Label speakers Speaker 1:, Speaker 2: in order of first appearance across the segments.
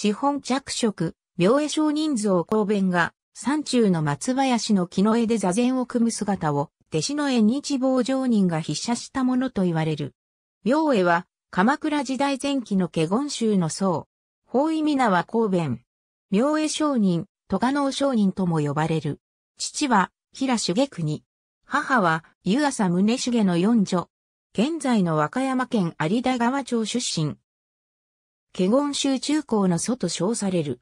Speaker 1: 資本着色、明恵少人像公弁が、山中の松林の木の絵で座禅を組む姿を、弟子の縁日坊上人が筆写したものと言われる。明恵は、鎌倉時代前期の華厳宗の僧。法意味名は公弁。明恵商人、戸賀能商人とも呼ばれる。父は、平重国。母は、湯浅宗重の四女。現在の和歌山県有田川町出身。華厳宗中高の祖と称される。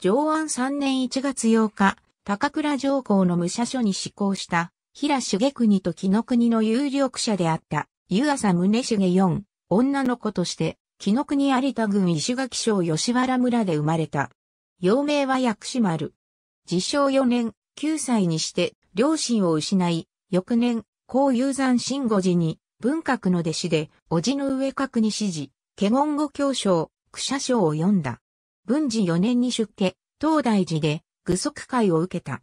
Speaker 1: 上安3年1月8日、高倉上皇の武者書に施行した、平重国と木の国の有力者であった、湯浅宗重四、女の子として、木の国有田郡石垣省吉原村で生まれた。幼名は薬師丸。自称4年、9歳にして、両親を失い、翌年、高雄山新五寺に、文学の弟子で、叔父の上閣に指示、華厳語教章、苦社章を読んだ。文治4年に出家、東大寺で具足会を受けた。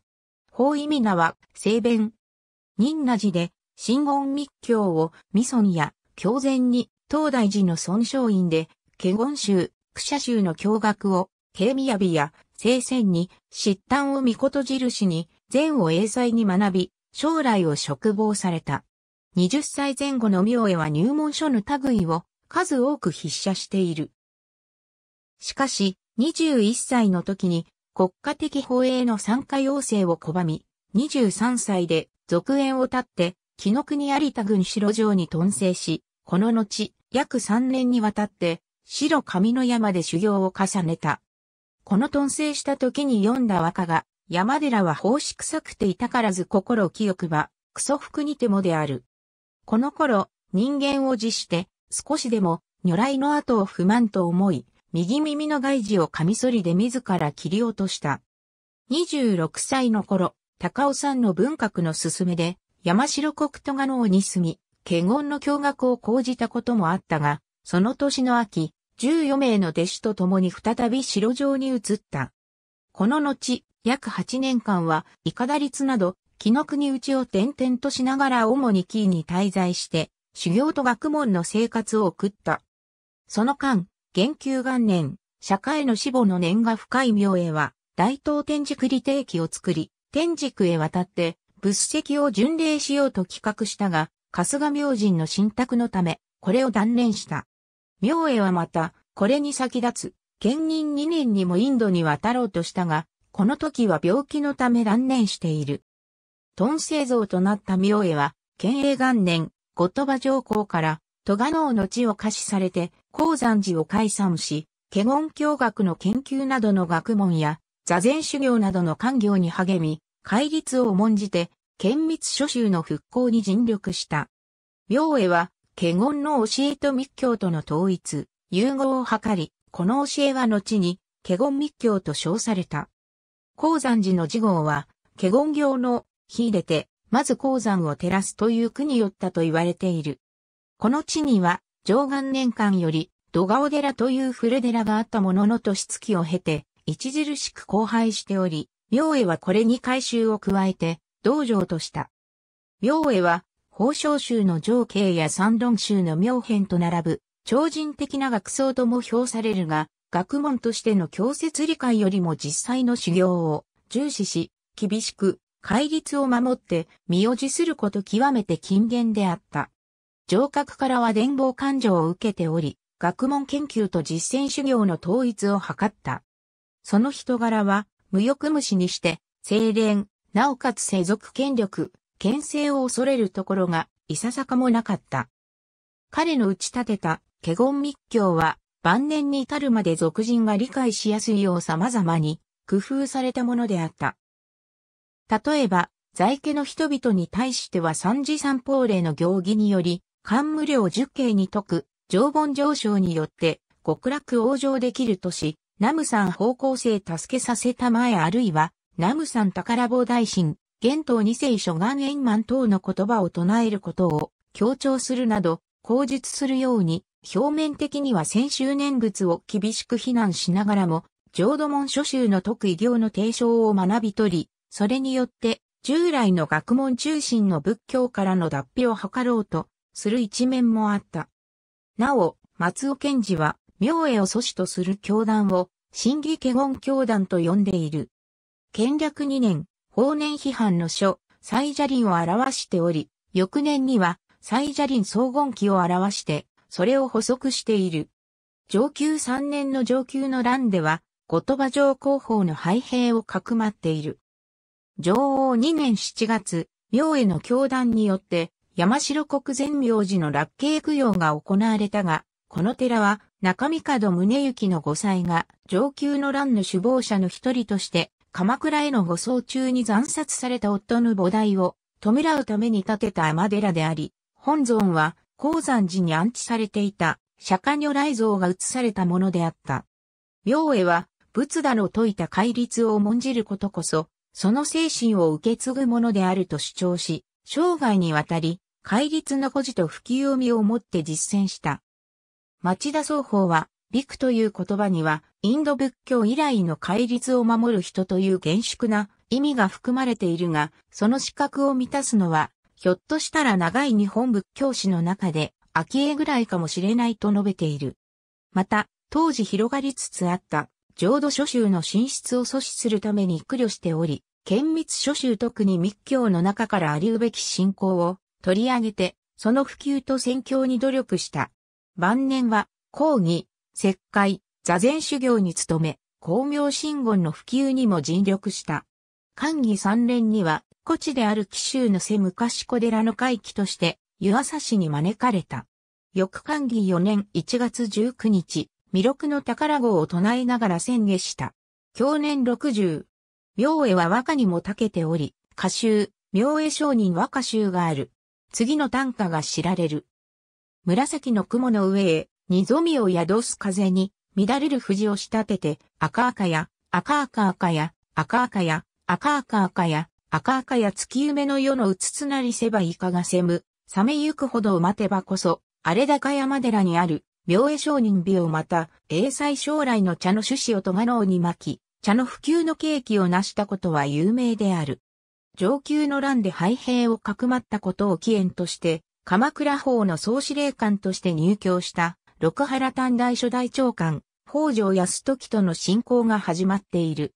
Speaker 1: 法意味名は、聖弁。仁那寺で、真言密教を、未尊や、教前に、東大寺の尊称院で、華厳宗、苦社宗の教学を、軽雅や、聖戦に、疾患を御事印に、善を英才に学び、将来を嘱望された。20歳前後の明恵は入門書の類を数多く筆写している。しかし、21歳の時に国家的保衛の参加要請を拒み、23歳で続園を立って、木の国有田郡城城に頓生し、この後、約3年にわたって、白上の山で修行を重ねた。この頓生した時に読んだ和歌が、山寺は奉仕臭くていたからず心清くば、クソ服にてもである。この頃、人間を辞して、少しでも、如来の後を不満と思い、右耳の外耳をカミソリで自ら切り落とした。26歳の頃、高尾山の文学の勧めで、山城国都賀能に住み、華厳の教学を講じたこともあったが、その年の秋、14名の弟子と共に再び城城に移った。この後、約8年間は、イカダ率など、木の国内を転々としながら主にキーに滞在して、修行と学問の生活を送った。その間、元久元年、社会の死母の念が深い明恵は、大東天竺理定期を作り、天竺へ渡って、仏石を巡礼しようと企画したが、春日明神の信託のため、これを断念した。明恵はまた、これに先立つ、兼任2年にもインドに渡ろうとしたが、この時は病気のため断念している。トン製造となった明恵は、建営元年、後鳥羽上皇から、戸賀能の地を貸しされて、鉱山寺を解散し、華厳教学の研究などの学問や、座禅修行などの官業に励み、戒律を重んじて、県密諸宗の復興に尽力した。明恵は、華厳の教えと密教との統一、融合を図り、この教えは後に、華厳密教と称された。鉱山寺の次号は、華厳行の、秀でて、まず鉱山を照らすという句によったと言われている。この地には、上元年間より、土顔寺という古寺があったものの年月を経て、著しく荒廃しており、明恵はこれに改修を加えて、道場とした。明恵は、宝生宗の上慶や三論宗の妙編と並ぶ、超人的な学僧とも評されるが、学問としての教説理解よりも実際の修行を重視し、厳しく、戒律を守って身を辞すること極めて禁言であった。上格からは伝望感情を受けており、学問研究と実践修行の統一を図った。その人柄は、無欲無視にして、清廉、なおかつ世俗権力、牽制を恐れるところが、いささかもなかった。彼の打ち立てた、華厳密教は、晩年に至るまで俗人が理解しやすいよう様々に工夫されたものであった。例えば、在家の人々に対しては三次三法令の行儀により、官無量十刑に解く、常盆上昇によって、極楽往生できるとし、ナムさん方向性助けさせた前あるいは、ナムさん宝棒大神、玄東二世諸願円満等の言葉を唱えることを強調するなど、口述するように、表面的には先週念仏を厳しく非難しながらも、浄土門諸宗の特異行の提唱を学び取り、それによって従来の学問中心の仏教からの脱皮を図ろうとする一面もあった。なお、松尾賢治は、明恵を阻止とする教団を、審議華厳教団と呼んでいる。建略2年、法年批判の書、サイジャリンを表しており、翌年には、サイジャリン総言記を表して、それを補足している。上級3年の上級の欄では、後鳥羽上皇后の廃兵をかくまっている。女王2年7月、明への教団によって、山城国前明寺の落慶供養が行われたが、この寺は中見門宗行の御祭が上級の乱の首謀者の一人として鎌倉への護送中に惨殺された夫の菩提を弔うために建てた天寺であり、本尊は鉱山寺に安置されていた釈迦如来像が移されたものであった。明恵は仏陀の説いた戒律を重んじることこそ、その精神を受け継ぐものであると主張し、生涯にわたり戒律の保持と普及を身をもって実践した。町田双方は、ビクという言葉には、インド仏教以来の戒律を守る人という厳粛な意味が含まれているが、その資格を満たすのは、ひょっとしたら長い日本仏教史の中で、秋江ぐらいかもしれないと述べている。また、当時広がりつつあった浄土諸宗の進出を阻止するために苦慮しており、厳密諸宗特に密教の中からありうべき信仰を取り上げて、その普及と宣教に努力した。晩年は、講義、石灰、座禅修行に努め、光明神言の普及にも尽力した。寛義三年には、古地である紀州の瀬昔小寺の会期として、湯浅市に招かれた。翌寛義4年1月19日、弥勒の宝号を唱えながら宣言した。去年60。明恵は和歌にも長けており、歌集、明恵商人和歌集がある。次の短歌が知られる。紫の雲の上へ、にぞみを宿す風に、乱れる藤を仕立てて、赤赤や、赤赤赤や、赤赤や、赤赤赤や、赤赤や月夢の夜のうつつなりせばいかがせむ、冷めゆくほどを待てばこそ、荒れ高山寺にある、明恵商人美をまた、英才将来の茶の種子をとがろうに巻き、茶の普及の契機を成したことは有名である。上級の乱で廃兵をかくまったことを起源として、鎌倉法の総司令官として入居した、六原短大初代長官、北条康時との信仰が始まっている。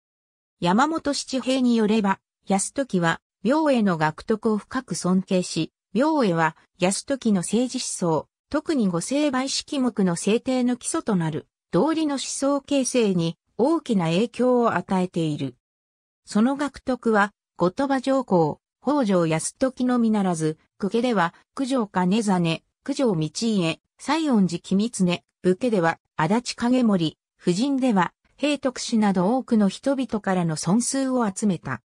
Speaker 1: 山本七平によれば、康時は、明恵の学徳を深く尊敬し、明恵は、康時の政治思想、特に五成敗式目の制定の基礎となる、道理の思想形成に大きな影響を与えている。その学徳は、後鳥羽上皇、北条安時のみならず、公家では、九条金実、九条道家、西園寺君常、武家では、足立影森、夫人では、平徳氏など多くの人々からの尊崇を集めた。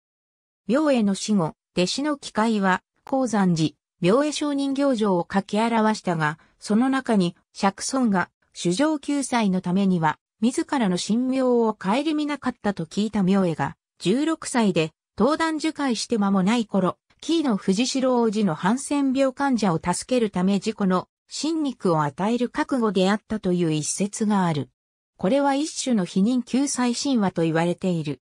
Speaker 1: 明恵の死後、弟子の機会は、鉱山寺、明恵承認行状を書き表したが、その中に、釈尊が、主上救済のためには、自らの神明を顧みなかったと聞いた明恵が、16歳で登壇受会して間もない頃、キーの藤代王子のハンセン病患者を助けるため自己の心肉を与える覚悟であったという一説がある。これは一種の否認救済神話と言われている。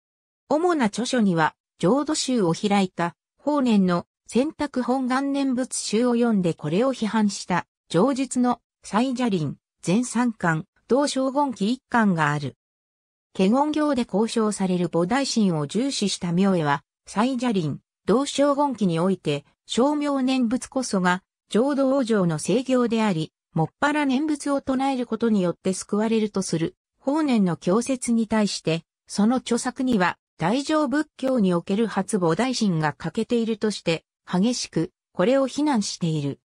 Speaker 1: 主な著書には、浄土宗を開いた、法年の選択本願念仏集を読んでこれを批判した、上述の最邪林、全三巻、同将言記一巻がある。華厳行で交渉される菩提心を重視した明恵は、最邪林、同将言記において、称名念仏こそが、浄土往生の制行であり、もっぱら念仏を唱えることによって救われるとする、法然の教説に対して、その著作には、大乗仏教における初菩提心が欠けているとして、激しく、これを非難している。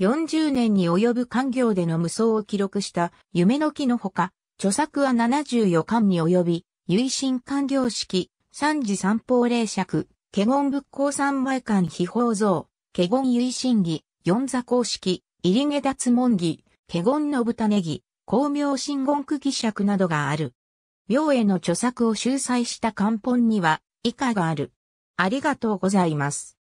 Speaker 1: 40年に及ぶ官業での無双を記録した夢の木のほか、著作は74巻に及び、唯心官業式、三次三法霊尺、華厳仏光三倍館秘宝像、華厳唯心儀、四座公式、入り毛脱門儀、華厳の豚ネギ、光明真言区儀尺などがある。廟への著作を収載した漢本には以下がある。ありがとうございます。